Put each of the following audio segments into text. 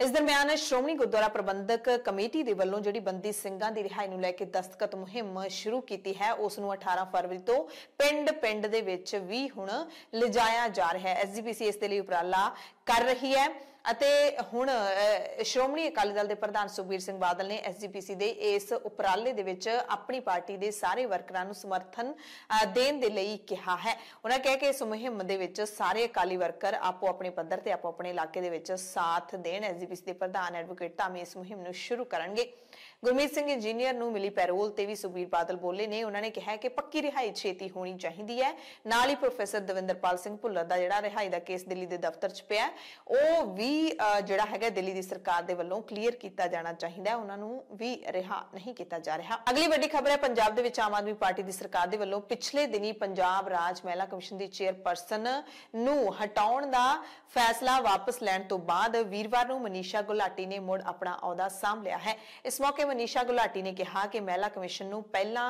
ਇਸ ਦਰਮਿਆਨ ਸ਼੍ਰੋਮਣੀ ਗੁਰਦੁਆਰਾ ਪ੍ਰਬੰਧਕ ਕਮੇਟੀ ਦੇ ਵੱਲੋਂ ਜਿਹੜੀ ਬੰਦੀ ਸਿੰਘਾਂ ਦੀ ਰਿਹਾਈ ਨੂੰ ਲੈ ਕੇ ਦਸਤਖਤ ਮੁਹਿੰਮ ਸ਼ੁਰੂ ਕੀਤੀ ਹੈ, ਉਸ ਨੂੰ 18 ਫਰਵਰੀ ਤੋਂ ਪਿੰਡ-ਪਿੰਡ ਦੇ ਵਿੱਚ ਵੀ ਹੁਣ ਲਿਜਾਇਆ ਜਾ ਰਿਹਾ ਹੈ। ਐਸਜੀਪੀਸੀ ਇਸ ਦੇ ਲਈ ਉਪਰਾਲਾ ਕਰ ਰਹੀ ਹੈ। ਅਤੇ ਹੁਣ ਸ਼੍ਰੋਮਣੀ ਅਕਾਲੀ ਦਲ ਦੇ ਪ੍ਰਧਾਨ ਸੁਖਬੀਰ ਸਿੰਘ ਬਾਦਲ ਨੇ ਐਸਜੀਪੀਸੀ ਦੇ ਇਸ ਉਪਰਾਲੇ ਦੇ ਵਿੱਚ ਆਪਣੀ ਪਾਰਟੀ ਦੇ ਸਾਰੇ ਵਰਕਰਾਂ ਨੂੰ ਸਮਰਥਨ ਦੇਣ ਦੇ ਲਈ ਕਿਹਾ ਹੈ। ਉਹਨਾਂ ਕਹਿ ਕਿ ਇਸ ਮੁਹਿੰਮ ਦੇ ਵਿੱਚ ਸਾਰੇ ਅਕਾਲੀ ਵਰਕਰ ਆਪੋ ਆਪਣੇ ਪੱਧਰ ਤੇ, ਆਪੋ ਆਪਣੇ ਇਲਾਕੇ ਦੇ ਵਿੱਚ ਸਾਥ ਦੇਣ ਐਸਜੀਪੀਸੀ ਦੇ ਪ੍ਰਧਾਨ ਐਡਵੋਕੇਟ ਧਾਮੀ ਇਸ ਮੁਹਿੰਮ ਨੂੰ ਸ਼ੁਰੂ ਕਰਨਗੇ। ਗੁਰਮੀਤ ਸਿੰਘ ਇੰਜੀਨੀਅਰ ਨੂੰ ਮਿਲੀ ਪੈਰੋਲ ਤੇ ਵੀ ਸੁਖਬੀਰ ਬਾਦਲ ਬੋਲੇ ਨੇ। ਉਹਨਾਂ ਨੇ ਕਿਹਾ ਕਿ ਪੱਕੀ ਰਿਹਾਈ ਛੇਤੀ ਹੋਣੀ ਚਾਹੀਦੀ ਹੈ। ਨਾਲ ਹੀ ਪ੍ਰੋਫੈਸਰ ਦਵਿੰਦਰਪਾਲ ਸਿੰਘ ਭੁੱਲਰ ਦਾ ਜਿਹੜਾ ਰਿਹਾਈ ਦਾ ਕੇਸ ਦਿੱਲੀ ਦੇ ਦਫ਼ਤਰ 'ਚ ਪਿਆ ਉਹ ਵੀ ਜਿਹੜਾ ਹੈਗਾ ਦਿੱਲੀ ਦੀ ਸਰਕਾਰ ਦੇ ਵੱਲੋਂ ਕਲੀਅਰ ਕੀਤਾ ਜਾਣਾ ਚਾਹੀਦਾ ਹੈ। ਉਹਨਾਂ ਨੂੰ ਵੀ ਰਿਹਾ ਨਹੀਂ ਕੀਤਾ ਜਾ ਰਿਹਾ। ਅਗਲੀ ਵੱਡੀ ਖਬਰ ਹੈ, ਪੰਜਾਬ ਦੇ ਵਿੱਚ ਆਮ ਆਦਮੀ ਪਾਰਟੀ ਦੀ ਸਰਕਾਰ ਦੇ ਵੱਲੋਂ ਪਿਛਲੇ ਦਿਨੀ ਪੰਜਾਬ ਰਾਜ ਮਹਿਲਾ ਕਮਿਸ਼ਨ ਦੀ ਚੇਅਰਪਰਸਨ ਨੂੰ ਹਟਾਉਣ ਦਾ ਫੈਸਲਾ ਵਾਪਸ ਲੈਣ ਤੋਂ ਬਾਅਦ ਵੀਰਵਾਰ ਨੂੰ ਮਨੀਸ਼ਾ ਗੁਲਾਟੀ ਨੇ ਮੁੜ ਆਪਣਾ ਅਹੁਦਾ ਸਾਂਭ ਲਿਆ ਹੈ। ਇਸ ਮੌਕੇ ਮਨੀਸ਼ਾ ਗੁਲਾਟੀ ਨੇ ਕਿਹਾ ਕਿ ਮਹਿਲਾ ਕਮਿਸ਼ਨ ਨੂੰ ਪਹਿਲਾਂ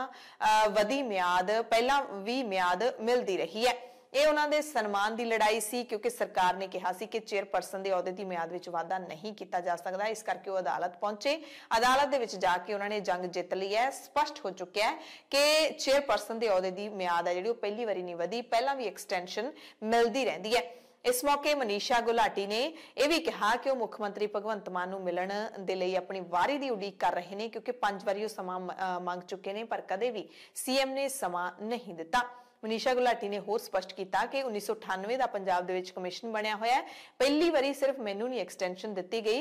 ਵਧੀ ਮਿਆਦ, ਪਹਿਲਾਂ ਵੀ ਮਿਆਦ ਮਿਲਦੀ ਰਹੀ ਹੈ। ਇਹ ਉਹਨਾਂ ਦੇ ਸਨਮਾਨ ਦੀ ਲੜਾਈ ਸੀ, ਕਿਉਂਕਿ ਸਰਕਾਰ ਨੇ ਕਿਹਾ ਸੀ ਕਿ ਚੇਅਰਪਰਸਨ ਦੇ ਅਹੁਦੇ ਦੀ ਮਿਆਦ ਵਿੱਚ ਵਾਧਾ ਨਹੀਂ ਕੀਤਾ ਜਾ ਸਕਦਾ। ਇਸ ਕਰਕੇ ਉਹ ਅਦਾਲਤ ਪਹੁੰਚੇ। ਅਦਾਲਤ ਦੇ ਵਿੱਚ ਜਾ ਕੇ ਉਹਨਾਂ ਨੇ ਜੰਗ ਜਿੱਤ ਲਈ ਹੈ। ਸਪਸ਼ਟ ਹੋ ਚੁੱਕਿਆ ਹੈ ਕਿ ਚੇਅਰਪਰਸਨ ਦੇ ਅਹੁਦੇ ਦੀ ਮਿਆਦ ਹੈ ਜਿਹੜੀ ਉਹ ਪਹਿਲੀ ਵਾਰੀ ਨਹੀਂ ਵਧੀ। ਪਹਿਲਾਂ ਵੀ ਐਕਸਟੈਂਸ਼ਨ ਮਿਲਦੀ ਰਹਿੰਦੀ ਹੈ। ਇਸ ਮੌਕੇ ਮਨੀਸ਼ਾ ਗੁਲਾਟੀ ਨੇ ਇਹ ਵੀ ਕਿਹਾ ਕਿ ਉਹ ਮੁੱਖ ਮੰਤਰੀ ਭਗਵੰਤ ਮਾਨ ਨੂੰ ਮਿਲਣ ਦੇ ਲਈ ਆਪਣੀ ਵਾਰੀ ਦੀ ਉਡੀਕ ਕਰ ਰਹੇ ਨੇ, ਕਿਉਂਕਿ ਪੰਜ ਵਾਰੀ ਉਹ ਸਮਾਂ ਮੰਗ ਚੁੱਕੇ ਨੇ, ਪਰ ਕਦੇ ਵੀ ਸੀਐਮ ਨੇ ਸਮਾਂ ਨਹੀਂ ਦਿੱਤਾ। ਮਨੀਸ਼ਾ ਗੁਲਾਟੀ ਨੇ ਹੋਰ ਸਪਸ਼ਟ ਕੀਤਾ ਕਿ 1998 ਦਾ ਪੰਜਾਬ ਦੇ ਵਿੱਚ ਕਮਿਸ਼ਨ ਬਣਿਆ ਹੋਇਆ ਹੈ। ਪਹਿਲੀ ਵਾਰੀ ਸਿਰਫ ਮੈਨੂੰ ਨਹੀਂ ਐਕਸਟੈਂਸ਼ਨ ਦਿੱਤੀ ਗਈ।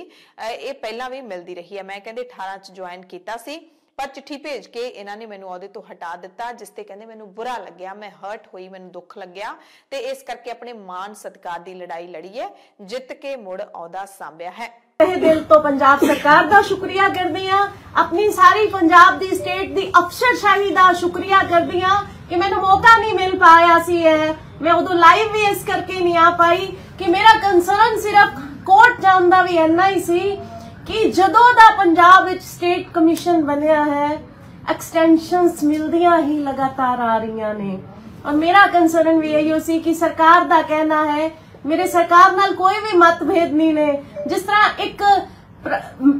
ਇਹ ਪਹਿਲਾਂ ਵੀ ਮਿਲਦੀ ਰਹੀ ਹੈ। ਮੈਂ ਕਹਿੰਦੇ 18 ਚ ਜੁਆਇਨ ਕੀਤਾ ਸੀ। ਪਰ ਚਿੱਠੀ ਭੇਜ ਕੇ ਇਹਨਾਂ ਨੇ ਮੈਨੂੰ ਅਹੁਦੇ ਤੋਂ ਹਟਾ ਦਿੱਤਾ, ਜਿਸ ਤੇ ਕਹਿੰਦੇ ਮੈਨੂੰ ਬੁਰਾ ਲੱਗਿਆ, ਮੈਂ ਹਰਟ ਹੋਈ, ਮੈਨੂੰ ਦੁੱਖ ਲੱਗਿਆ ਤੇ ਇਸ ਕਰਕੇ ਆਪਣੇ ਮਾਨ ਸਤਕਾਰ ਦੀ ਲੜਾਈ ਲੜੀ ਹੈ, ਜਿੱਤ ਕੇ ਮੁੜ ਅਹੁਦਾ ਸਾਂਭਿਆ ਹੈ। ਤਹਿ ਦਿਲ ਤੋਂ ਪੰਜਾਬ ਸਰਕਾਰ ਦਾ ਸ਼ੁਕਰੀਆ ਕਰਦੀ ਆ ਆਪਣੀ ਸਾਰੀ ਪੰਜਾਬ ਦੀ ਸਟੇਟ ਦੀ ਅਫਸਰਸ਼ਾਹੀ ਦਾ ਸ਼ੁਕਰੀਆ ਕਰਦੀ ਹਾਂ ਕਿ ਮੈਨੂੰ ਮੌਕਾ ਨਹੀਂ ਮਿਲ ਪਾਇਆ ਸੀ ਇਹ। ਮੈਂ ਉਦੋਂ ਲਾਈਵ ਵੀ ਇਸ ਕਰਕੇ ਨਹੀਂ ਆ ਪਾਈ ਕਿ ਮੇਰਾ ਕੰਸਰਨ ਸਿਰਫ ਕੋਰਟ ਜਾਣ ਦਾ ਵੀ ਇੰਨਾ ਹੀ ਸੀ। ਕਿ ਜਦੋਂ ਦਾ ਪੰਜਾਬ ਵਿੱਚ ਸਟੇਟ ਕਮਿਸ਼ਨ ਬਣਿਆ ਹੈ ਐਕਸਟੈਂਸ਼ਨਸ ਮਿਲਦੀਆਂ ਹੀ ਲਗਾਤਾਰ ਆ ਰਹੀਆਂ ਨੇ। ਔਰ ਮੇਰਾ ਕੰਸਰਨ ਵੀ ਇਹੋ ਸੀ ਕਿ ਸਰਕਾਰ ਦਾ ਕਹਿਣਾ ਹੈ, ਮੇਰੇ ਸਰਕਾਰ ਨਾਲ ਕੋਈ ਵੀ ਮਤਭੇਦ ਨਹੀਂ ਨੇ। ਜਿਸ ਤਰ੍ਹਾਂ ਇੱਕ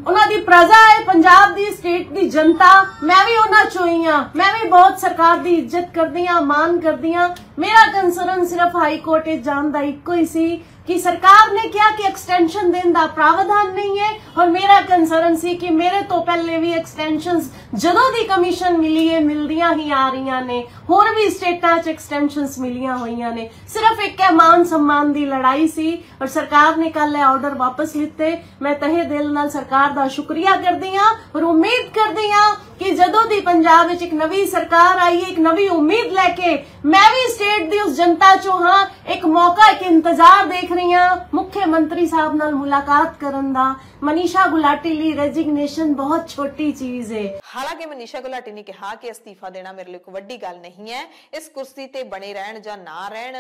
ਉਹਨਾਂ ਦੀ ਪ੍ਰਜਾ ਹੈ, ਪੰਜਾਬ ਦੀ ਸਟੇਟ ਦੀ ਜਨਤਾ। ਮੈਂ ਵੀ ਉਹਨਾਂ ਚੋਂ ਹੀ ਹਾਂ। ਮੈਂ ਵੀ ਬਹੁਤ ਸਰਕਾਰ ਦੀ ਇੱਜ਼ਤ ਕਰਦੀ ਆ ਮਾਨ ਕਰਦੀ ਆ ਮੇਰਾ ਕੰਸਰਨ ਸਿਰਫ ਹਾਈ ਕੋਰਟ ਵਿੱਚ ਜਾਣ ਦਾ ਇੱਕੋ ਹੀ ਸੀ ਕਿ ਸਰਕਾਰ ਨੇ ਕਿਹਾ ਕਿ ਐਕਸਟੈਂਸ਼ਨ ਦੇਣ ਦਾ ਪ੍ਰਾਵਧਾਨ ਨਹੀਂ ਹੈ। ਔਰ ਮੇਰਾ ਕੰਸਰਨ ਸੀ ਕਿ ਮੇਰੇ ਤੋਂ ਪਹਿਲੇ ਵੀ ਐਕਸਟੈਂਸ਼ਨਸ ਜਦੋਂ ਦੀ ਕਮਿਸ਼ਨ ਮਿਲੀ ਹੈ, ਮਿਲਦੀਆਂ ਹੀ ਆ ਰਹੀਆਂ ਨੇ। ਹੋਰ ਵੀ ਸਟੇਟਾਂ 'ਚ ਐਕਸਟੈਂਸ਼ਨਸ ਮਿਲੀਆਂ ਹੋਈਆਂ ਨੇ। ਸਿਰਫ ਇੱਕ ਹੈ ਮਾਨ ਸਨਮਾਨ ਦੀ ਲੜਾਈ ਸੀ ਔਰ ਸਰਕਾਰ ਨੇ ਕੱਲ ਇਹ ਆਰਡਰ ਵਾਪਸ ਲਿੱਤੇ। ਮੈਂ ਤਹਿ ਦਿਲ ਨਾਲ ਸਰਕਾਰ ਦਾ ਸ਼ੁਕਰੀਆ ਕਰਦੀ ਹਾਂ ਔਰ ਉਮੀਦ ਕਰਦੀ ਹਾਂ ਕਿ ਜਦੋਂ ਦੀ ਪੰਜਾਬ ਵਿੱਚ ਇੱਕ ਨਵੀਂ ਸਰਕਾਰ ਆਈ ਹੈ, ਇੱਕ ਨਵੀਂ ਉਮੀਦ ਲੈ ਕੇ ਮੈਂ ਵੀ ਸਟੇਟ ਦੀ ਉਸ ਜਨਤਾ ਚੋਂ ਹਾਂ, ਇੱਕ ਮੌਕਾ, ਇੱਕ ਇੰਤਜ਼ਾਰ ਦੇਖ ਰਹੀ ਹਾਂ। ਮੁੱਖ ਮੰਤਰੀ ਸਾਹਿਬ ਨਾਲ ਮੁਲਾਕਾਤ ਕਰਨ ਦਾ ਮਨੀਸ਼ਾ ਗੁਲਾਟੀ ਲਈ ਰੈਜ਼ਿਗਨੇਸ਼ਨ ਬਹੁਤ ਛੋਟੀ ਚੀਜ਼ ਹੈ। ਹਾਲਾਂਕਿ ਮਨੀਸ਼ਾ ਗੁਲਾਟੀ ਨੇ ਕਿਹਾ ਕਿ ਅਸਤੀਫਾ ਦੇਣਾ ਮੇਰੇ ਲਈ ਕੋਈ ਵੱਡੀ ਗੱਲ ਨਹੀਂ ਹੈ। ਇਸ ਕੁਰਸੀ ਤੇ ਬਣੇ ਰਹਿਣ ਜਾਂ ਨਾ ਰਹਿਣ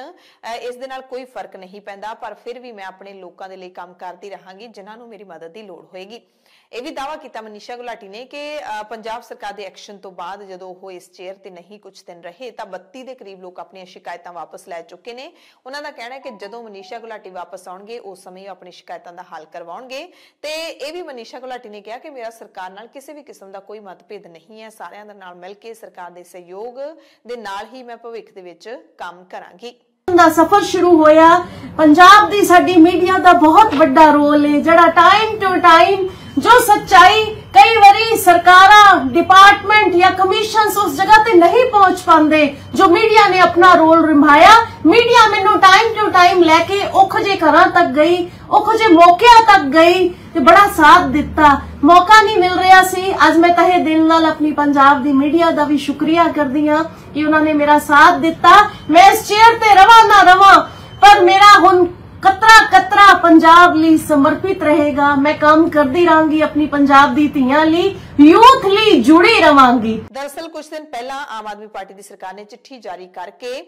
ਇਸ ਦੇ ਨਾਲ ਕੋਈ ਫ਼ਰਕ ਨਹੀਂ ਪੈਂਦਾ, ਪਰ ਫਿਰ ਵੀ ਮੈਂ ਆਪਣੇ ਲੋਕਾਂ ਦੇ ਲਈ ਕੰਮ ਕਰਦੀ ਰਹਾਂਗੀ, ਜਿਨ੍ਹਾਂ ਨੂੰ ਮੇਰੀ ਮਦਦ ਦੀ ਲੋੜ ਹੋਏਗੀ। ਇਹ ਵੀ ਦਾਵਾ ਕੀਤਾ ਮਨੀਸ਼ਾ ਗੁਲਾਟੀ ਨੇ ਕਿ ਪੰਜਾਬ ਸਰਕਾਰ ਦੇ ਐਕਸ਼ਨ ਤੋਂ ਬਾਅਦ ਜਦੋਂ ਉਹ ਇਸ ਚੇਅਰ ਤੇ ਨਹੀਂ ਕੁਝ ਦਿਨ ਰਹੇ, ਤਾਂ 32 ਦੇ ਕਰੀਬ ਲੋਕ ਆਪਣੀਆਂ ਸ਼ਿਕਾਇਤਾਂ ਵਾਪਸ ਲੈ ਚੁੱਕੇ ਨੇ। ਉਹਨਾਂ ਦਾ ਕਹਿਣਾ ਹੈ ਕਿ ਜਦੋਂ ਮਨੀਸ਼ਾ ਗੁਲਾਟੀ ਵਾਪਸ ਆਉਣਗੇ ਉਸ ਸਮੇਂ ਉਹ ਆਪਣੀ ਸ਼ਿਕਾਇਤਾਂ ਦਾ ਹੱਲ ਕਰਵਾਉਣਗੇ। ਤੇ ਇਹ ਵੀ ਮਨੀਸ਼ਾ ਗੁਲਾਟੀ ਨੇ ਕਿਹਾ ਕਿ ਮੇਰਾ ਸਰਕਾਰ ਨਾਲ ਕਿਸੇ ਵੀ ਕਿਸਮ ਦਾ ਕੋਈ ਮਤਭੇਦ ਨਹੀਂ ਹੈ। ਸਾਰਿਆਂ ਦੇ ਨਾਲ ਮਿਲ ਕੇ ਸਰਕਾਰ ਦੇ ਸਹਿਯੋਗ ਦੇ ਨਾਲ ਹੀ ਮੈਂ ਭਵਿੱਖ ਦੇ ਵਿੱਚ ਕੰਮ ਕਰਾਂਗੀ। ਦਾ ਸਫ਼ਰ ਸ਼ੁਰੂ ਹੋਇਆ। ਪੰਜਾਬ ਦੀ ਸਾਡੀ ਮੀਡੀਆ ਦਾ ਬਹੁਤ ਵੱਡਾ ਰੋਲ ਹੈ, ਜਿਹੜਾ ਟਾਈਮ ਟੂ ਟਾਈਮ ਜੋ ਸੱਚਾਈ ਕਈ ਵਾਰੀ ਸਰਕਾਰਾਂ ਡਿਪਾਰਟਮੈਂਟ ਜਾਂ ਕਮਿਸ਼ਨਸ ਉਸ ਜਗ੍ਹਾ ਤੇ ਨਹੀਂ ਪਹੁੰਚ ਪਾਉਂਦੇ, ਜੋ ਮੀਡੀਆ ਨੇ ਆਪਣਾ ਰੋਲ ਨਿਭਾਇਆ। ਮੀਡੀਆ ਮੈਨੂੰ ਟਾਈਮ ਟੂ ਟਾਈਮ ਲੈ ਕੇ ਔਖ ਜੇ ਘਰਾਂ ਤੱਕ ਗਈ, ਔਖ ਜੇ ਮੌਕਿਆਂ ਤੱਕ ਗਈ। ਤੇ ਬੜਾ ਸਾਥ ਦਿੱਤਾ। ਮੌਕਾ ਨਹੀਂ ਮਿਲ ਰਿਹਾ ਸੀ। ਅੱਜ ਮੈਂ ਤਹੇ ਦਿਲ ਨਾਲ ਆਪਣੀ ਪੰਜਾਬ ਦੀ ਮੀਡੀਆ ਦਾ ਵੀ ਸ਼ੁਕਰੀਆ ਕਰਦੀ ਹਾਂ ਕਿ ਉਹਨਾਂ ਨੇ ਮੇਰਾ ਸਾਥ ਦਿੱਤਾ। ਮੈਂ ਇਸ ਚੇਅਰ ਤੇ ਰਵਾਂ ਨਾ ਰਵਾਂ, ਪਰ ਮੇਰਾ ਹੁਣ ਕਤਰਾ ਕਤਰਾ ਪੰਜਾਬ ਲਈ ਸਮਰਪਿਤ ਰਹੇਗਾ। ਮੈਂ ਕੰਮ ਕਰਦੀ ਰਹਾਂਗੀ ਆਪਣੀ ਪੰਜਾਬ ਦੀ ਧੀਆਂ ਲਈ, ਯੂਥ ਲਈ ਜੁੜੀ ਰਵਾਂਗੀ। ਦਰਸਲ ਕੁਝ ਦਿਨ ਪਹਿਲਾਂ ਆਮ ਆਦਮੀ ਪਾਰਟੀ ਦੀ ਸਰਕਾਰ ਨੇ ਚਿੱਠੀ ਜਾਰੀ ਕਰਕੇ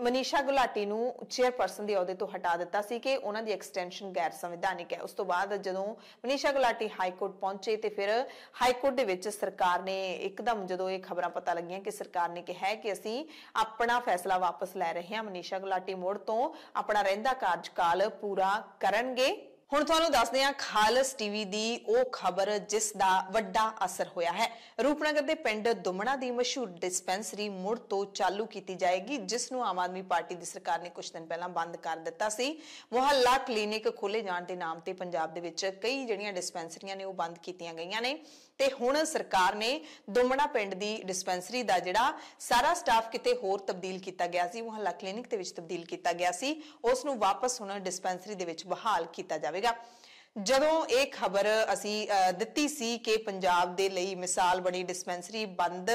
ਮਨੀਸ਼ਾ ਗੁਲਾਟੀ ਨੂੰ ਚੇਅਰਪਰਸਨ ਦੇ ਅਹੁਦੇ ਤੋਂ ਹਟਾ ਦਿੱਤਾ ਸੀ ਕਿ ਉਹਨਾਂ ਦੀ ਐਕਸਟੈਂਸ਼ਨ ਗੈਰ ਸੰਵਿਧਾਨਿਕ ਹੈ। ਉਸ ਤੋਂ ਬਾਅਦ ਜਦੋਂ ਮਨੀਸ਼ਾ ਗੁਲਾਟੀ ਹਾਈ ਕੋਰਟ ਪਹੁੰਚੇ ਤੇ ਫਿਰ ਹਾਈ ਕੋਰਟ ਦੇ ਵਿੱਚ ਸਰਕਾਰ ਨੇ ਇੱਕਦਮ ਜਦੋਂ ਇਹ ਖਬਰਾਂ ਪਤਾ ਲੱਗੀਆਂ ਕਿ ਸਰਕਾਰ ਨੇ ਕਿਹਾ ਹੈ ਕਿ ਅਸੀਂ ਆਪਣਾ ਫੈਸਲਾ ਵਾਪਸ ਲੈ ਰਹੇ ਹਾਂ, ਮਨੀਸ਼ਾ ਗੁਲਾਟੀ ਮੋੜ ਤੋਂ ਆਪਣਾ ਰਹਿੰਦਾ ਕਾਰਜਕਾਲ ਪੂਰਾ ਕਰਨਗੇ। ਹੁਣ ਤੁਹਾਨੂੰ ਦੱਸਦੇ ਹਾਂ, ਖਾਲਸ ਟੀਵੀ ਦੀ ਉਹ ਖਬਰ ਜਿਸ ਦਾ ਵੱਡਾ ਅਸਰ ਹੋਇਆ ਹੈ। ਰੂਪਨਗਰ ਦੇ ਪਿੰਡ ਦੁਮਣਾ ਦੀ ਮਸ਼ਹੂਰ ਡਿਸਪੈਂਸਰੀ ਮੁੜ ਤੋਂ ਚਾਲੂ ਕੀਤੀ ਜਾਏਗੀ, ਜਿਸ ਨੂੰ ਆਮ ਆਦਮੀ ਪਾਰਟੀ ਦੀ ਸਰਕਾਰ ਨੇ ਕੁਝ ਦਿਨ ਪਹਿਲਾਂ ਬੰਦ ਕਰ ਦਿੱਤਾ ਸੀ। ਮੁਹੱਲਾ ਕਲੀਨਿਕ ਖੋਲੇ ਜਾਣ ਦੇ ਨਾਮ ਤੇ ਪੰਜਾਬ ਦੇ ਵਿੱਚ ਕਈ ਜਿਹੜੀਆਂ ਡਿਸਪੈਂਸਰੀਆਂ ਨੇ ਉਹ ਬੰਦ ਕੀਤੀਆਂ ਗਈਆਂ ਨੇ। ਤੇ ਹੁਣ ਸਰਕਾਰ ਨੇ ਦੁਮਣਾ ਪਿੰਡ ਦੀ ਡਿਸਪੈਂਸਰੀ ਦਾ ਜਿਹੜਾ ਸਾਰਾ ਸਟਾਫ ਕਿਤੇ ਹੋਰ ਤਬਦੀਲ ਕੀਤਾ ਗਿਆ ਸੀ, ਮੁਹੱਲਾ ਕਲੀਨਿਕ ਦੇ ਵਿੱਚ ਤਬਦੀਲ ਕੀਤਾ ਗਿਆ ਸੀ। ਉਸ ਨੂੰ ਵਾਪਸ ਹੁਣ ਡਿਸਪੈਂਸਰੀ ਦੇ ਵਿੱਚ ਬਹਾਲ ਕੀਤਾ ਜਾਵੇ ਜਾਵੇਗਾ। ਜਦੋਂ ਇਹ ਖਬਰ ਅਸੀਂ ਦਿੱਤੀ ਸੀ ਕਿ ਪੰਜਾਬ ਦੇ ਲਈ ਮਿਸਾਲ ਬਣੀ ਡਿਸਪੈਂਸਰੀ ਬੰਦ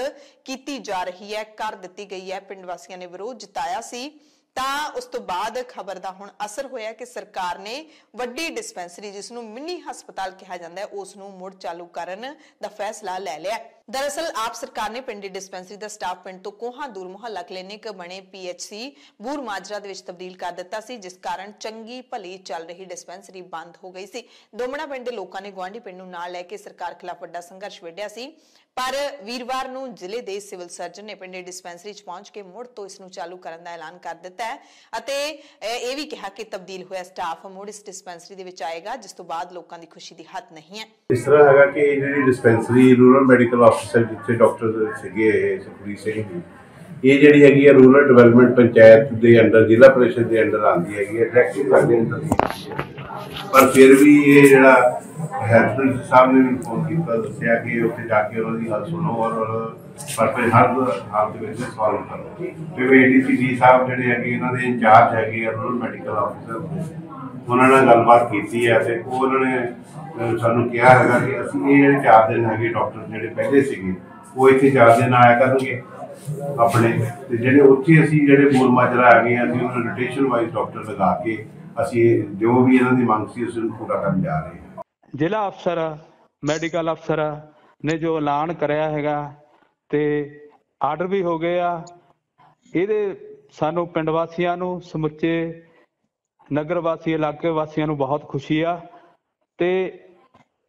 ਕੀਤੀ ਜਾ ਰਹੀ ਹੈ, ਕਰ ਦਿੱਤੀ ਗਈ ਹੈ, ਪਿੰਡ ਵਾਸੀਆਂ ਨੇ ਵਿਰੋਧ ਜਤਾਇਆ ਸੀ। ਤਾਂ ਉਸ ਤੋਂ ਬਾਅਦ ਖਬਰ ਦਾ ਹੁਣ ਅਸਰ ਹੋਇਆ ਕਿ ਸਰਕਾਰ ਨੇ ਵੱਡੀ ਡਿਸਪੈਂਸਰੀ, ਜਿਸ ਨੂੰ ਮਿੰਨੀ ਹਸਪਤਾਲ ਕਿਹਾ ਜਾਂਦਾ ਹੈ, ਉਸ ਨੂੰ ਮੁੜ ਚਾਲੂ ਕਰਨ ਦਾ ਫੈਸਲਾ ਲੈ ਲਿਆ ਦਰਅਸਲ, ਆਪ ਸਰਕਾਰ ਨੇ ਪਿੰਡੀ ਡਿਸਪੈਂਸਰੀ ਦਾ ਸਟਾਫ ਪਿੰਡ ਤੋਂ ਕੋਹਾਂ ਦੂਰ ਮੁਹੱਲਾ ਕਲੀਨਿਕ ਬਣੇ ਪੀਐਚਸੀ ਬੂਰ ਮਾਜਰਾ ਦੇ ਵਿੱਚ ਤਬਦੀਲ ਕਰ ਦਿੱਤਾ ਸੀ, ਜਿਸ ਕਾਰਨ ਚੰਗੀ ਭਲੀ ਚੱਲ ਰਹੀ ਡਿਸਪੈਂਸਰੀ ਬੰਦ ਹੋ ਗਈ ਸੀ। ਦੋਮਣਾ ਪਿੰਡ ਦੇ ਲੋਕਾਂ ਨੇ ਗਵਾਂਢੀ ਪਿੰਡ ਨੂੰ ਨਾਲ ਲੈ ਕੇ ਸਰਕਾਰ ਖਿਲਾਫ ਵੱਡਾ ਸੰਘਰਸ਼ ਵਿੱਢਿਆ ਸੀ। ਪਰ ਵੀਰਵਾਰ ਨੂੰ ਜ਼ਿਲ੍ਹੇ ਦੇ ਸਿਵਲ ਸਰਜਨ ਨੇ ਪਿੰਡੀ ਡਿਸਪੈਂਸਰੀ 'ਚ ਪਹੁੰਚ ਕੇ ਮੁੜ ਤੋਂ ਇਸ ਨੂੰ ਚਾਲੂ ਕਰਨ ਦਾ ਐਲਾਨ ਕਰ ਦਿੱਤਾ ਹੈ ਅਤੇ ਇਹ ਵੀ ਕਿਹਾ ਕਿ ਤਬਦੀਲ ਹੋਇਆ ਸਟਾਫ ਮੁੜ ਇਸ ਡਿਸਪੈਂਸਰੀ ਦੇ ਵਿੱਚ ਆਏਗਾ, ਜਿਸ ਤੋਂ ਬਾਅਦ ਲੋਕਾਂ ਦੀ ਖੁਸ਼ੀ ਦੀ ਹੱਦ ਨਹੀਂ ਹੈ। ਇਸ ਤਰ੍ਹਾਂ ਹੈਗਾ ਕਿ ਜਿਹੜੀ ਡਿਸਪੈਂਸਰੀ ਰੂਰਲ ਮੈਡੀਕਲ ਆਫਿਸਰ ਜਿੱਥੇ ਡਾਕਟਰ ਸੀਗੇ ਸੁਖਬੀਰ ਸਿੰਘ ਇਹ ਜਿਹੜੀ ਹੈਗੀ ਹੈ ਰੂਰਲ ਡਿਵੈਲਪਮੈਂਟ ਪੰਚਾਇਤ ਦੇ ਅੰਡਰ, ਜ਼ਿਲ੍ਹਾ ਪ੍ਰੀਸ਼ਦ ਦੇ ਅੰਡਰ ਆਉਂਦੀ ਹੈਗੀ ਹੈ ਡਾਇਰੈਕਟਲੀ ਸਾਡੇ ਅੰਡਰ ਪਰ ਫਿਰ ਵੀ ਇਹ ਜਿਹੜਾ ਹੈਲਥ ਮਿਨਿਸਟਰ ਸਾਹਿਬ ਨੇ ਮੈਨੂੰ ਫੋਨ ਕੀਤਾ, ਦੱਸਿਆ ਕਿ ਉੱਥੇ ਜਾ ਕੇ ਉਹਨਾਂ ਦੀ ਗੱਲ ਸੁਣੋ ਔਰ ਪਰ ਫਿਰ ਹਰ ਹਾਲਤ ਵਿੱਚ ਸੋਲਵ ਕਰੋ ਤੇ ਏਡੀਸੀ ਜੀ ਸਾਹਿਬ ਜਿਹੜੇ ਹੈਗੇ, ਇਹਨਾਂ ਦੇ ਇੰਚਾਰਜ ਹੈਗੇ ਆ ਰੂਰਲ ਮੈਡੀਕਲ ਆਫਿਸਰ ਉਹਨਾਂ ਨਾਲ ਗੱਲਬਾਤ ਕੀਤੀ ਹੈ ਤੇ ਉਹਨਾਂ ਨੇ ਸਾਨੂੰ ਕਿਹਾ ਹੈਗਾ ਕਿ ਅਸੀਂ ਇਹ ਜਿਹੜੇ ਚਾਰ ਦਿਨ ਹੈਗੇ ਡਾਕਟਰ ਜਿਹੜੇ ਪਹਿਲੇ ਸੀਗੇ, ਉਹ ਇੱਥੇ ਚਾਰ ਦਿਨ ਆਇਆ ਕਰਨਗੇ ਆਪਣੇ। ਤੇ ਜਿਹੜੇ ਉੱਥੇ ਅਸੀਂ ਜਿਹੜੇ ਮੂਲ ਮਾਜਰਾ ਹੈਗੇ ਆ, ਅਸੀਂ ਉਹਨਾਂ ਨੂੰ ਰੋਟੇਸ਼ਨ ਵਾਈਜ਼ ਡਾਕਟਰ ਲਗਾ ਕੇ ਅਸੀਂ ਜੋ ਵੀ ਇਹਨਾਂ ਦੀ ਮੰਗ ਸੀ ਉਸ ਨੂੰ ਪੂਰਾ ਕਰਨ ਜਾ ਰਹੇ ਜ਼ਿਲ੍ਹਾ ਅਫਸਰ, ਮੈਡੀਕਲ ਅਫਸਰ ਨੇ ਜੋ ਐਲਾਨ ਕਰਿਆ ਹੈਗਾ ਤੇ ਆਰਡਰ ਵੀ ਹੋ ਗਏ ਆ। ਇਹਦੇ ਸਾਨੂੰ ਪਿੰਡ ਵਾਸੀਆਂ ਨੂੰ, ਸਮੁੱਚੇ ਨਗਰ ਵਾਸੀ, ਇਲਾਕੇ ਵਾਸੀਆਂ ਨੂੰ ਬਹੁਤ ਖੁਸ਼ੀ ਆ ਤੇ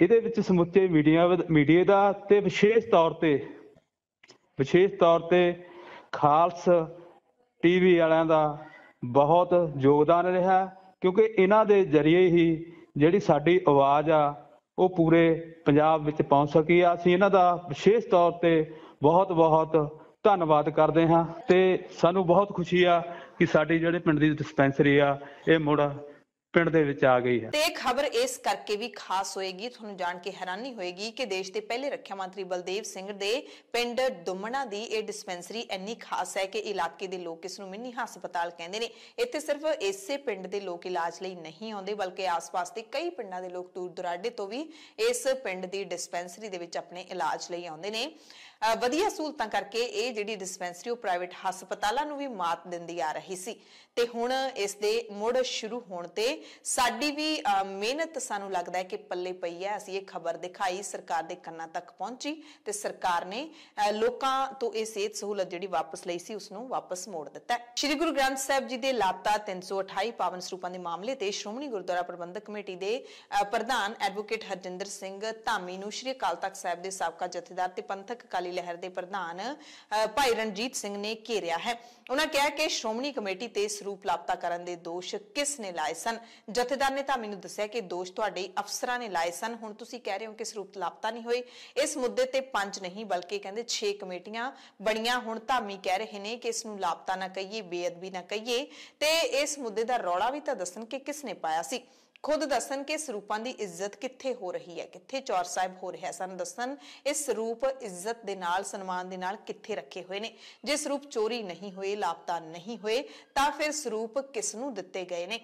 ਇਹਦੇ ਵਿੱਚ ਸਮੁੱਚੇ ਮੀਡੀਆ ਮੀਡੀਆ ਦਾ ਤੇ ਵਿਸ਼ੇਸ਼ ਤੌਰ ਤੇ, ਵਿਸ਼ੇਸ਼ ਤੌਰ ਤੇ ਖਾਲਸ ਟੀਵੀ ਵਾਲਿਆਂ ਦਾ ਬਹੁਤ ਯੋਗਦਾਨ ਰਿਹਾ ਕਿਉਂਕਿ ਇਹਨਾਂ ਦੇ ਜ਼ਰੀਏ ਹੀ ਜਿਹੜੀ ਸਾਡੀ ਆਵਾਜ਼ ਆ, ਉਹ ਪੂਰੇ ਪੰਜਾਬ ਵਿੱਚ ਪਹੁੰਚ ਸਕੀ ਆ। ਅਸੀਂ ਇਹਨਾਂ ਦਾ ਵਿਸ਼ੇਸ਼ ਤੌਰ ਤੇ ਬਹੁਤ ਬਹੁਤ ਧੰਨਵਾਦ ਕਰਦੇ ਹਾਂ ਤੇ ਸਾਨੂੰ ਬਹੁਤ ਖੁਸ਼ੀ ਆ ਕਿ ਸਾਡੀ ਜਿਹੜੇ ਪਿੰਡ ਦੀ ਡਿਸਪੈਂਸਰੀ ਆ, ਇਹ ਮੁੜ ਪਿੰਡ ਦੇ ਵਿੱਚ ਆ ਗਈ ਹੈ। ਤੇ ਖਬਰ ਇਸ ਕਰਕੇ ਵੀ ਖਾਸ ਹੋਏਗੀ, ਤੁਹਾਨੂੰ ਜਾਣ ਕੇ ਹੈਰਾਨੀ ਹੋਏਗੀ ਕਿ ਦੇਸ਼ ਦੇ ਪਹਿਲੇ ਰੱਖਿਆ ਮੰਤਰੀ ਬਲਦੇਵ ਸਿੰਘ ਦੇ ਪਿੰਡ ਦੁਮਣਾ ਦੀ ਇਹ ਡਿਸਪੈਂਸਰੀ ਇੰਨੀ ਖਾਸ ਹੈ ਕਿ ਇਲਾਕੇ ਦੇ ਲੋਕ ਇਸ ਨੂੰ ਮਿੰਨੀ ਹਸਪਤਾਲ ਕਹਿੰਦੇ ਨੇ। ਇੱਥੇ ਸਿਰਫ ਇਸੇ ਪਿੰਡ ਦੇ ਲੋਕ ਇਲਾਜ ਲਈ ਨਹੀਂ ਆਉਂਦੇ, ਬਲਕਿ ਆਸ-ਪਾਸ ਦੇ ਕਈ ਪਿੰਡਾਂ ਦੇ ਲੋਕ ਦੂਰ ਦੁਰਾਡੇ ਤੋਂ ਵੀ ਇਸ ਪਿੰਡ ਦੀ ਡਿਸਪੈਂਸਰੀ ਦੇ ਵਿੱਚ ਆਪਣੇ ਇਲਾਜ ਲਈ ਆਉਂਦੇ ਨੇ। ਵਧੀਆ ਸਹੂਲਤਾਂ ਕਰਕੇ ਇਹ ਜਿਹੜੀ ਡਿਸਪੈਂਸਰੀ ਉਹ ਪ੍ਰਾਈਵੇਟ ਹਸਪਤਾਲਾਂ ਨੂੰ ਵੀ ਮਾਤ ਦਿੰਦੀ ਆ ਰਹੀ ਸੀ। ਤੇ ਹੁਣ ਇਸ ਦੇ ਮੁੜ ਸ਼ੁਰੂ ਹੋਣ ਤੇ ਸਾਡੀ ਵੀ ਮਿਹਨਤ ਸਾਨੂੰ ਲੱਗਦਾ ਹੈ ਕਿ ਪੱਲੇ ਪਈ ਹੈ। ਅਸੀਂ ਇਹ ਖਬਰ ਦਿਖਾਈ, ਸਰਕਾਰ ਦੇ ਕੰਨਾਂ ਤੱਕ ਪਹੁੰਚੀ ਤੇ ਸਰਕਾਰ ਨੇ ਲੋਕਾਂ ਤੋਂ ਇਹ ਸਿਹਤ ਸਹੂਲਤ ਜਿਹੜੀ ਵਾਪਸ ਲਈ ਸੀ ਉਸ ਨੂੰ ਵਾਪਸ ਮੋੜ ਦਿੱਤਾ ਸ਼੍ਰੀ ਗੁਰੂ ਗ੍ਰੰਥ ਸਾਹਿਬ ਜੀ ਦੇ ਲਾਤਾ 328 ਪਾਵਨ ਸਰੂਪਾਂ ਦੇ ਮਾਮਲੇ ਤੇ ਸ਼੍ਰੋਮਣੀ ਗੁਰਦੁਆਰਾ ਪ੍ਰਬੰਧਕ ਕਮੇਟੀ ਦੇ ਪ੍ਰਧਾਨ ਐਡਵੋਕੇਟ ਹਰਜਿੰਦਰ ਸਿੰਘ ਧਾਮੀ ਨੂੰ ਸ਼੍ਰੀ ਅਕਾਲ ਤਖਤ ਸਾਹਿਬ ਦੇ ਸਾਬਕਾ ਜਥੇਦਾਰ ਤੇ ਪੰਥਕ ਅਕਾਲੀ ਲਹਿਰ ਦੇ ਪ੍ਰਧਾਨ ਭਾਈ ਰਣਜੀਤ ਸਿੰਘ ਨੇ ਘੇਰਿਆ ਹੈ। ਉਹਨਾਂ ਕਿਹਾ ਕਿ ਸ਼੍ਰੋਮਣੀ ਕਮੇਟੀ ਤੇ ਸਰੂਪ ਲਾਪਤਾ ਕਰਨ ਦੇ ਦੋਸ਼ ਕਿਸ ਨੇ ਲਾਏ ਸਨ? ਜਥੇਦਾਰ ਨੇ ਧਾਮੀ ਨੂੰ ਦੱਸਿਆ ਕਿ ਦੋਸ਼ ਤੁਹਾਡੇ ਅਫਸਰਾਂ ਨੇ ਲਾਏ ਸਨ। ਹੁਣ ਤੁਸੀਂ ਕਹਿ ਰਹੇ ਹੋ ਕਿ ਸਰੂਪ ਲਾਪਤਾ ਨਹੀਂ ਹੋਏ। ਇਸ ਮੁੱਦੇ ਤੇ ਪੰਜ ਨਹੀਂ, ਬਲਕਿ ਕਹਿੰਦੇ 6 ਕਮੇਟੀਆਂ ਬਣੀਆਂ। ਹੁਣ ਧਾਮੀ ਕਹਿ ਰਹੇ ਨੇ ਕਿ ਇਸ ਨੂੰ ਲਾਪਤਾ ਨਾ ਕਹੀਏ, ਬੇਅਦਬੀ ਨਾ ਕਹੀਏ। ਤੇ ਇਸ ਮੁੱਦੇ ਦਾ ਰੌਲਾ ਵੀ ਤਾਂ ਦੱਸਣ ਕਿ ਕਿਸ ਨੇ ਪਾਇਆ ਸੀ। ਖੁਦ ਦੱਸਣ ਕਿ ਸਰੂਪਾਂ ਦੀ ਇੱਜ਼ਤ ਕਿੱਥੇ ਹੋ ਰਹੀ ਹੈ, ਕਿੱਥੇ ਚੌਰ ਸਾਹਿਬ ਹੋ ਰਿਹਾ ਸਾਨੂੰ ਦੱਸਣ ਇਸ ਸਰੂਪ ਇੱਜ਼ਤ ਦੇ ਨਾਲ, ਸਨਮਾਨ ਦੇ ਨਾਲ ਕਿੱਥੇ ਰੱਖੇ ਹੋਏ ਨੇ। ਜੇ ਸਰੂਪ ਚੋਰੀ ਨਹੀਂ ਹੋਏ, ਲਾਪਤਾ ਨਹੀਂ ਹੋਏ, ਤਾਂ ਫਿਰ ਸਰੂਪ ਕਿਸ ਨੂੰ ਦਿੱਤੇ ਗਏ ਨੇ?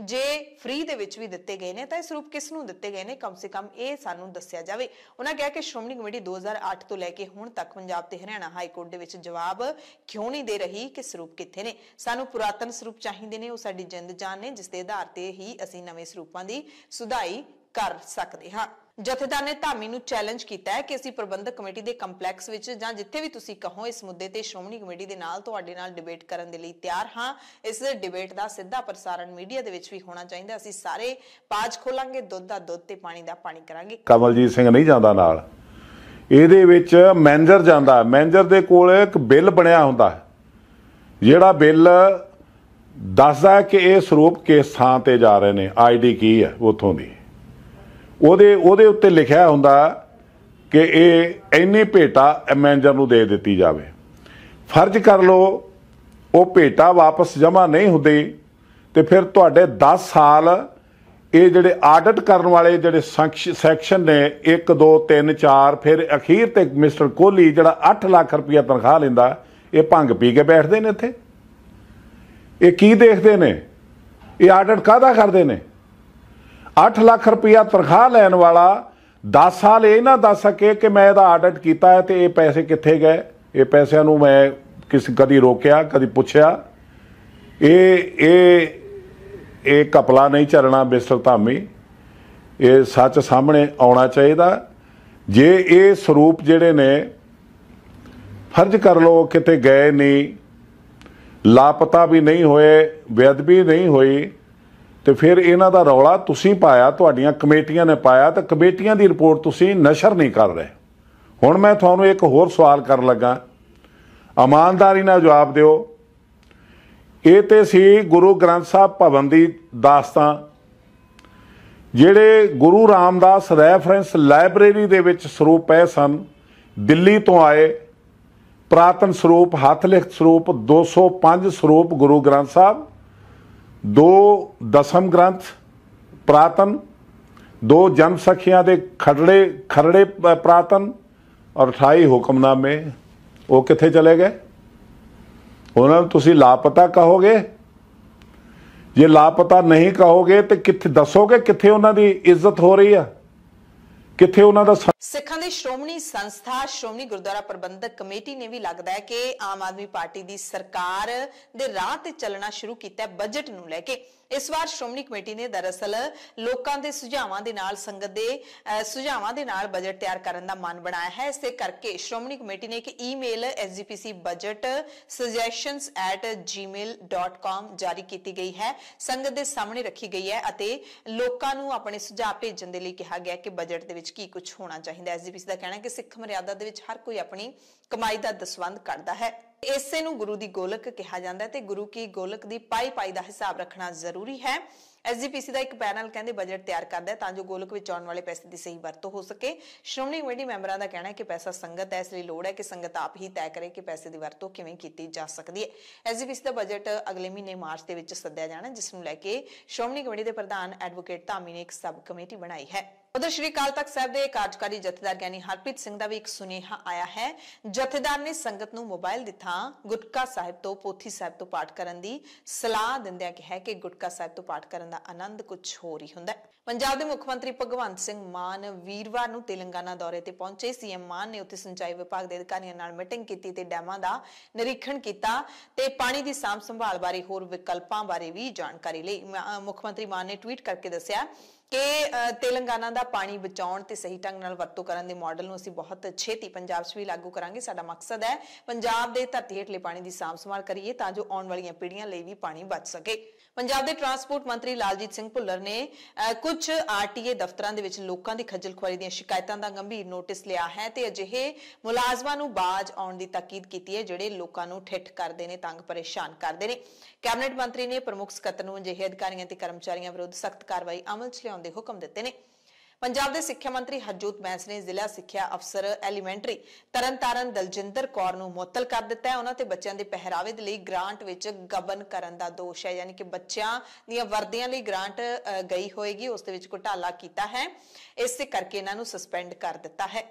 ਜੇ ਫ੍ਰੀ ਦੇ ਵਿੱਚ ਵੀ ਦਿੱਤੇ ਗਏ ਨੇ, ਤਾਂ ਇਹ ਸਰੂਪ ਕਿਸ ਨੂੰ ਦਿੱਤੇ ਗਏ ਨੇ? ਕਮ ਸੇ ਕਮ ਇਹ ਸਾਨੂੰ ਦੱਸਿਆ ਜਾਵੇ। ਉਹਨਾਂ ਕਿਹਾ ਕਿ ਸ਼੍ਰੋਮਣੀ ਕਮੇਟੀ 2008 ਤੋਂ ਲੈ ਕੇ ਹੁਣ ਤੱਕ ਪੰਜਾਬ ਤੇ ਹਰਿਆਣਾ ਹਾਈ ਕੋਰਟ ਦੇ ਵਿੱਚ ਜਵਾਬ ਕਿਉਂ ਨਹੀਂ ਦੇ ਰਹੀ? ਕਿ ਸਰੂਪ ਕਿੱਥੇ ਨੇ? ਸਾਨੂੰ ਪੁਰਾਤਨ ਸਰੂਪ ਚਾਹੀਦੇ ਨੇ, ਉਹ ਸਾਡੀ ਜਿੰਦ ਜਾਨ ਨੇ, ਜਿਸ ਦੇ ਆਧਾਰ ਤੇ ਹੀ ਅਸੀਂ ਨਵੇਂ ਸਰੂਪਾਂ ਦੀ ਸੁਧਾਈ ਕਰ ਸਕਦੇ ਹਾਂ। ਜਥੇਦਾਰ ਨੇ ਧਾਮੀ ਨੂੰ ਚੈਲੰਜ ਕੀਤਾ ਹੈ ਕਿ ਅਸੀਂ ਪ੍ਰਬੰਧਕ ਕਮੇਟੀ ਦੇ ਕੰਪਲੈਕਸ ਵਿੱਚ ਜਾਂ ਜਿੱਥੇ ਵੀ ਤੁਸੀਂ ਕਹੋ ਇਸ ਮੁੱਦੇ ਤੇ ਸ਼੍ਰੋਮਣੀ ਕਮੇਟੀ ਦੇ ਨਾਲ ਤੁਹਾਡੇ ਨਾਲ ਡਿਬੇਟ ਕਰਨ ਦੇ ਲਈ ਤਿਆਰ ਹਾਂ। ਇਸ ਡਿਬੇਟ ਦਾ ਸਿੱਧਾ ਪ੍ਰਸਾਰਣ ਮੀਡੀਆ ਦੇ ਵਿੱਚ ਵੀ ਹੋਣਾ ਚਾਹੀਦਾ। ਅਸੀਂ ਸਾਰੇ ਪਾਜ ਖੋਲਾਂਗੇ, ਦੁੱਧ ਦਾ ਦੁੱਧ ਤੇ ਪਾਣੀ ਦਾ ਪਾਣੀ ਕਰਾਂਗੇ। ਕਮਲਜੀਤ ਸਿੰਘ ਨਹੀਂ ਜਾਂਦਾ ਨਾਲ। ਇਹਦੇ ਵਿੱਚ ਮੈਨੇਜਰ ਜਾਂਦਾ ਮੈਨੇਜਰ ਦੇ ਕੋਲ ਇੱਕ ਬਿੱਲ ਬਣਿਆ ਹੁੰਦਾ ਹੈ। ਜਿਹੜਾ ਬਿੱਲ ਦੱਸਦਾ ਕਿ ਇਹ ਸਰੂਪ ਕਿਸ ਥਾਂ ਤੇ ਜਾ ਰਹੇ ਨੇ। ਆਈਡੀ ਕੀ ਹੈ, ਉਥੋਂ ਦੀ। ਉਹਦੇ ਉਹਦੇ ਉੱਤੇ ਲਿਖਿਆ ਹੁੰਦਾ ਕਿ ਇਹ ਇੰਨੀ ਭੇਟਾ ਮੈਨੇਜਰ ਨੂੰ ਦੇ ਦਿੱਤੀ ਜਾਵੇ। ਫਰਜ਼ ਕਰ ਲਓ, ਉਹ ਭੇਟਾ ਵਾਪਸ ਜਮ੍ਹਾਂ ਨਹੀਂ ਹੁੰਦੀ, ਤੇ ਫਿਰ ਤੁਹਾਡੇ 10 ਸਾਲ ਇਹ ਜਿਹੜੇ ਆਡਿਟ ਕਰਨ ਵਾਲੇ ਜਿਹੜੇ ਸੈਕਸ਼- ਸੈਕਸ਼ਨ ਨੇ 1 2 3 4 ਫਿਰ ਅਖੀਰ ਤੇ ਮਿਸਟਰ ਕੋਹਲੀ ਜਿਹੜਾ 8 ਲੱਖ ਰੁਪਇਆ ਤਨਖਾਹ ਲੈਂਦਾ, ਇਹ ਭੰਗ ਪੀ ਕੇ ਬੈਠਦੇ ਨੇ ਇੱਥੇ। ਇਹ ਕੀ ਦੇਖਦੇ ਨੇ? ਇਹ ਆਡਿਟ ਕਾਹਦਾ ਕਰਦੇ ਨੇ? 8 ਲੱਖ ਰੁਪਇਆ ਤਨਖਾਹ ਲੈਣ ਵਾਲਾ 10 ਸਾਲ ਇਹ ਨਾ ਦੱਸ ਸਕੇ ਕਿ ਮੈਂ ਇਹਦਾ ਆਡਿਟ ਕੀਤਾ ਹੈ ਤੇ ਇਹ ਪੈਸੇ ਕਿੱਥੇ ਗਏ? ਇਹ ਪੈਸਿਆਂ ਨੂੰ ਮੈਂ ਕਿਸ ਕਦੀ ਰੋਕਿਆ, ਕਦੀ ਪੁੱਛਿਆ। ਇਹ ਇਹ ਇਹ ਕਪਲਾ ਨਹੀਂ ਚੱਲਣਾ ਮਿਸਟਰ ਧਾਮੀ। ਇਹ ਸੱਚ ਸਾਹਮਣੇ ਆਉਣਾ ਚਾਹੀਦਾ। ਜੇ ਇਹ ਸਰੂਪ ਜਿਹੜੇ ਨੇ ਫਰਜ਼ ਕਰ ਲਓ ਕਿਤੇ ਗਏ ਨਹੀਂ, ਲਾਪਤਾ ਵੀ ਨਹੀਂ ਹੋਏ, ਬੇਅਦਬੀ ਨਹੀਂ ਹੋਈ ਤੇ ਫਿਰ ਇਹਨਾਂ ਦਾ ਰੌਲਾ ਤੁਸੀਂ ਪਾਇਆ, ਤੁਹਾਡੀਆਂ ਕਮੇਟੀਆਂ ਨੇ ਪਾਇਆ ਤੇ ਕਮੇਟੀਆਂ ਦੀ ਰਿਪੋਰਟ ਤੁਸੀਂ ਨਸ਼ਰ ਨਹੀਂ ਕਰ ਰਹੇ। ਹੁਣ ਮੈਂ ਤੁਹਾਨੂੰ ਇੱਕ ਹੋਰ ਸਵਾਲ ਕਰਨ ਲੱਗਾ। ਇਮਾਨਦਾਰੀ ਨਾਲ ਜਵਾਬ ਦਿਓ। ਇਹ ਤੇ ਸੀ ਗੁਰੂ ਗ੍ਰੰਥ ਸਾਹਿਬ ਭਵਨ ਦੀ ਦਾਸਤਾਂ ਜਿਹੜੇ ਗੁਰੂ ਰਾਮਦਾਸ ਰੈਫਰੈਂਸ ਲਾਇਬ੍ਰੇਰੀ ਦੇ ਵਿੱਚ ਸਰੂਪ ਪਏ ਸਨ, ਦਿੱਲੀ ਤੋਂ ਆਏ। ਪ੍ਰਾਤਨ ਸਰੂਪ, ਹੱਥ ਲਿਖਤ ਸਰੂਪ 205 ਸਰੂਪ ਗੁਰੂ ਗ੍ਰੰਥ ਸਾਹਿਬ ਦੋ ਦਸਮ ਗ੍ਰੰਥ ਪ੍ਰਾਤਨ, ਦੋ ਜਨਮ ਸਖੀਆਂ ਦੇ ਖੜੜੇ, ਖਰੜੇ ਪ੍ਰਾਤਨ ਔਰ 28 ਹੁਕਮਨਾਮੇ, ਉਹ ਕਿੱਥੇ ਚਲੇ ਗਏ? ਉਹਨਾਂ ਨੂੰ ਤੁਸੀਂ ਲਾਪਤਾ ਕਹੋਗੇ? ਜੇ ਲਾਪਤਾ ਨਹੀਂ ਕਹੋਗੇ ਤੇ ਕਿੱਥੇ ਦੱਸੋਗੇ ਕਿੱਥੇ ਉਹਨਾਂ ਦੀ ਇੱਜ਼ਤ ਹੋ ਰਹੀ ਆ? ਕਿੱਥੇ ਉਹਨਾਂ ਦਾ ਸਿੱਖਾਂ ਦੀ ਸ਼੍ਰੋਮਣੀ ਸੰਸਥਾ, ਸ਼੍ਰੋਮਣੀ ਗੁਰਦੁਆਰਾ ਪ੍ਰਬੰਧਕ ਕਮੇਟੀ ਨੇ ਵੀ ਲੱਗਦਾ ਹੈ ਕਿ ਆਮ ਆਦਮੀ ਪਾਰਟੀ ਦੀ ਸਰਕਾਰ ਦੇ ਰਾਹ ਤੇ ਚੱਲਣਾ ਸ਼ੁਰੂ ਕੀਤਾ ਬਜਟ ਨੂੰ ਲੈ ਕੇ। ਇਸ ਵਾਰ ਸ਼੍ਰੋਮਣੀ ਕਮੇਟੀ ਨੇ ਦਰਅਸਲ ਲੋਕਾਂ ਦੇ ਸੁਝਾਵਾਂ ਦੇ ਨਾਲ, ਸੰਗਤ ਦੇ ਸੁਝਾਵਾਂ ਦੇ ਨਾਲ ਬਜਟ ਤਿਆਰ ਕਰਨ ਦਾ ਮਨ ਬਣਾਇਆ ਹੈ। ਇਸੇ ਕਰਕੇ ਸ਼੍ਰੋਮਣੀ ਕਮੇਟੀ ਨੇ ਇੱਕ ਈਮੇਲ sgpc budget suggestions@gmail.com ਜਾਰੀ ਕੀਤੀ ਗਈ ਹੈ। ਸੰਗਤ ਦੇ ਸਾਹਮਣੇ ਰੱਖੀ ਗਈ ਹੈ ਅਤੇ ਲੋਕਾਂ ਨੂੰ ਆਪਣੇ ਸੁਝਾਅ ਭੇਜਣ ਦੇ ਲਈ ਕਿਹਾ ਗਿਆ ਕਿ ਬਜਟ ਦੇ ਵਿੱਚ ਕੀ ਕੁਝ ਹੋਣਾ ਚਾਹੀਦਾ। ਹੈ। ਐਸਜੀਪੀਸੀ ਦਾ ਕਹਿਣਾ ਹੈ ਕਿ ਸਿੱਖ ਮਰਿਆਦਾ ਦੇ ਵਿੱਚ ਹਰ ਕੋਈ ਆਪਣੀ ਕਮਾਈ ਦਾ ਦਸਵੰਧ ਕੱਢਦਾ ਹੈ। ਇਸੇ ਨੂੰ ਗੁਰੂ ਦੀ ਗੋਲਕ ਕਿਹਾ ਜਾਂਦਾ ਹੈ ਤੇ ਗੁਰੂ ਕੀ ਗੋਲਕ ਦੀ ਪਾਈ ਪਾਈ ਦਾ ਹਿਸਾਬ ਰੱਖਣਾ ਜ਼ਰੂਰੀ ਹੈ। ਐਸਜੀਪੀਸੀ ਦਾ ਇੱਕ ਪੈਨਲ ਕਹਿੰਦੇ ਬਜਟ ਤਿਆਰ ਕਰਦਾ ਹੈ ਤਾਂ ਜੋ ਗੋਲਕ ਵਿੱਚ ਆਉਣ ਵਾਲੇ ਪੈਸੇ ਦੀ ਸਹੀ ਵਰਤੋਂ ਹੋ ਸਕੇ। ਸ਼੍ਰੋਮਣੀ ਕਮੇਟੀ ਮੈਂਬਰਾਂ ਦਾ ਕਹਿਣਾ ਹੈ ਕਿ ਪੈਸਾ ਸੰਗਤ ਹੈ, ਇਸ ਲਈ ਲੋੜ ਹੈ ਕਿ ਸੰਗਤ ਆਪ ਹੀ ਤੈਅ ਕਰੇ ਕਿ ਪੈਸੇ ਦੀ ਵਰਤੋਂ ਕਿਵੇਂ ਕੀਤੀ ਜਾ ਸਕਦੀ ਹੈ। ਐਸਜੀਪੀਸੀ ਦਾ ਬਜਟ ਅਗਲੇ ਮਹੀਨੇ ਮਾਰਚ ਦੇ ਵਿੱਚ ਸੱਦਿਆ ਜਾਣਾ ਜਿਸ ਨੂੰ ਲੈ ਕੇ ਸ਼੍ਰੋਮਣੀ ਕਮੇਟੀ ਦੇ ਪ੍ਰਧਾਨ ਐਡਵੋਕੇਟ ਧਾਮੀ ਨੇ ਇੱਕ ਸਬ ਕਮੇਟੀ ਬਣਾਈ ਹੈ। ਉਧਰ ਸ਼੍ਰੀ ਅਕਾਲ ਤਖਤ ਸਾਹਿਬ ਦੇ ਕਾਰਜਕਾਰੀ ਜਥੇਦਾਰ ਗਿਆਨੀ ਹਰਪ੍ਰੀਤ ਸਿੰਘ ਦਾ ਵੀ ਇੱਕ ਸੁਨੇਹਾ ਆਇਆ ਹੈ। ਜਥੇਦਾਰ ਨੇ ਸੰਗਤ ਨੂੰ ਮੋਬਾਈਲ ਦੀ ਥਾਂ ਗੁਟਕਾ ਸਾਹਿਬ ਤੋਂ ਪੋਥੀ ਸਾਹਿਬ ਤੋਂ ਪਾਠ ਕਰਨ ਦੀ ਸਲਾਹ ਦਿੰਦਿਆਂ ਕਿਹਾ ਕਿ ਗੁਟਕਾ ਸਾਹਿਬ ਤੋਂ ਪਾਠ ਕਰਨ ਦਾ ਆਨੰਦ ਕੁਝ ਹੋਰ ਹੀ ਹੁੰਦਾ ਹੈ। ਪੰਜਾਬ ਦੇ ਮੁੱਖ ਮੰਤਰੀ ਭਗਵੰਤ ਸਿੰਘ ਮਾਨ ਵੀਰਵਾਰ ਨੂੰ ਤੇਲੰਗਾਨਾ ਦੌਰੇ ਤੇ ਪਹੁੰਚੇ। ਸੀਐਮ ਮਾਨ ਨੇ ਉੱਥੇ ਸਿੰਚਾਈ ਵਿਭਾਗ ਦੇ ਅਧਿਕਾਰੀਆਂ ਨਾਲ ਮੀਟਿੰਗ ਕੀਤੀ ਤੇ ਡੈਮਾਂ ਦਾ ਨਿਰੀਖਣ ਕੀਤਾ ਤੇ ਪਾਣੀ ਦੀ ਸਾਂਭ ਸੰਭਾਲ ਬਾਰੇ ਹੋਰ ਵਿਕਲਪਾਂ ਬਾਰੇ ਵੀ ਜਾਣਕਾਰੀ ਲਈ। ਮੁੱਖ ਮੰਤਰੀ ਮਾਨ ਨੇ ਟਵੀਟ ਕਰਕੇ ਦੱਸਿਆ ਕਿ ਤੇਲੰਗਾਨਾ ਦਾ ਪਾਣੀ ਬਚਾਉਣ ਤੇ ਸਹੀ ਢੰਗ ਨਾਲ ਵਰਤੋਂ ਕਰਨ ਦੇ ਮਾਡਲ ਨੂੰ ਅਸੀਂ ਬਹੁਤ ਛੇਤੀ ਪੰਜਾਬ 'ਚ ਵੀ ਲਾਗੂ ਕਰਾਂਗੇ। ਸਾਡਾ ਮਕਸਦ ਹੈ ਪੰਜਾਬ ਦੇ ਧਰਤੀ ਹੇਠਲੇ ਪਾਣੀ ਦੀ ਸਾਂਭ ਸੰਭਾਲ ਕਰੀਏ ਤਾਂ ਜੋ ਆਉਣ ਵਾਲੀਆਂ ਪੀੜ੍ਹੀਆਂ ਲਈ ਵੀ ਪਾਣੀ ਬਚ ਸਕੇ। ਪੰਜਾਬ ਦੇ ਟਰਾਂਸਪੋਰਟ ਮੰਤਰੀ ਲਾਲਜੀਤ ਸਿੰਘ ਭੁੱਲਰ ਨੇ ਕੁਝ ਆਰਟੀਏ ਦਫ਼ਤਰਾਂ ਦੇ ਵਿੱਚ ਲੋਕਾਂ ਦੀ ਖੱਜਲ ਖੁਆਰੀ ਦੀਆਂ ਸ਼ਿਕਾਇਤਾਂ ਦਾ ਗੰਭੀਰ ਨੋਟਿਸ ਲਿਆ ਹੈ ਤੇ ਅਜਿਹੇ ਮੁਲਾਜ਼ਮਾਂ ਨੂੰ ਬਾਜ ਆਉਣ ਦੀ ਤਾਕੀਦ ਕੀਤੀ ਹੈ, ਜਿਹੜੇ ਲੋਕਾਂ ਨੂੰ ਠਿੱਠ ਕਰਦੇ ਨੇ, ਤੰਗ ਪਰੇਸ਼ਾਨ ਕਰਦੇ ਨੇ। ਕੈਬਨਿਟ ਮੰਤਰੀ ਨੇ ਪ੍ਰਮੁੱਖ ਸਕੱਤਰ ਨੂੰ ਅਜਿਹੇ ਅਧਿਕਾਰੀਆਂ ਤੇ ਕਰਮਚਾਰੀਆਂ ਵਿਰੁੱਧ ਸਖਤ ਕਾਰਵਾਈ ਅਮਲ 'ਚ ਲਿਆਉਣ ਦੇ ਹੁਕਮ ਦਿੱਤੇ ਨੇ। ਪੰਜਾਬ ਦੇ ਸਿੱਖਿਆ ਮੰਤਰੀ ਹਰਜੋਤ ਬੈਂਸ ਨੇ ਜ਼ਿਲ੍ਹਾ ਸਿੱਖਿਆ ਅਫਸਰ ਐਲੀਮੈਂਟਰੀ ਤਰਨਤਾਰਨ ਦਲਜਿੰਦਰ ਕੌਰ ਨੂੰ ਮੁਅੱਤਲ ਕਰ ਦਿੱਤਾ ਹੈ। ਉਹਨਾਂ ਤੇ ਬੱਚਿਆਂ ਦੇ ਪਹਿਰਾਵੇ ਦੇ ਲਈ ਗ੍ਰਾਂਟ ਵਿੱਚ ਗਬਨ ਕਰਨ ਦਾ ਦੋਸ਼ ਹੈ। ਯਾਨੀ ਕਿ ਬੱਚਿਆਂ ਦੀਆਂ ਵਰਦੀਆਂ ਲਈ ਗ੍ਰਾਂਟ ਗਈ ਹੋਏਗੀ। ਉਸ ਦੇ ਵਿੱਚ ਘੁਟਾਲਾ ਕੀਤਾ ਹੈ। ਇਸੇ ਕਰਕੇ ਇਹਨਾਂ ਨੂੰ ਸਸਪੈਂਡ ਕਰ ਦਿੱਤਾ ਹੈ।